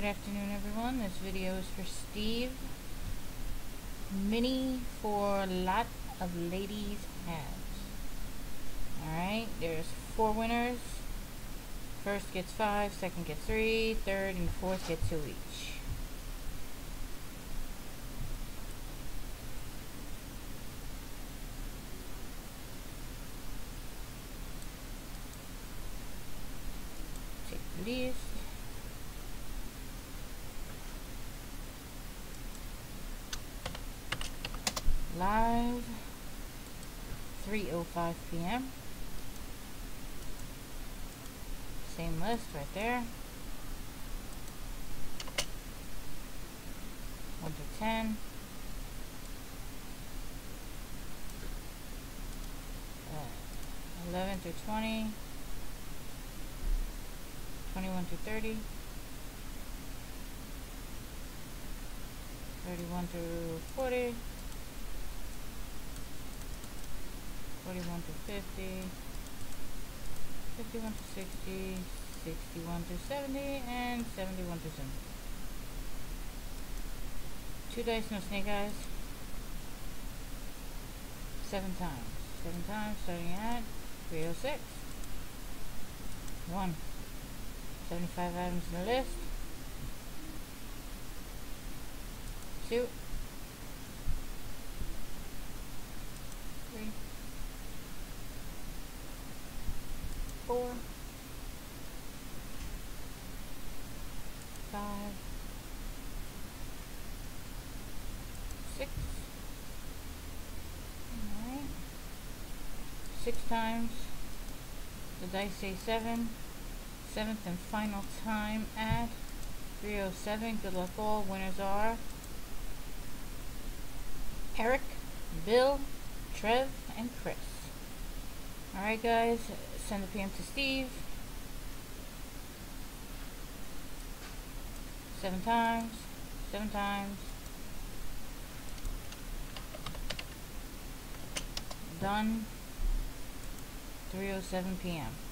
Good afternoon everyone. This video is for Steve. Mini for lot of ladies halves. Alright, there's four winners. First gets five, second gets three, third and fourth get two each. Take the list. Live 3.05 p.m. Same list right there. 1 to 10. Uh, 11 to 20. 21 to 30. 31 to 40. 41 to 50, 51 to 60, 61 to 70, and 71 to 70. Two dice, no snake eyes. Seven times. Seven times, starting at 306. One. 75 items in the list. Two. Three. four, five, six, alright, six times, the dice say seven. Seventh and final time at 307, good luck all, winners are Eric, Bill, Trev, and Chris. Alright guys, send the PM to Steve. Seven times. Seven times. Done. 3.07 p.m.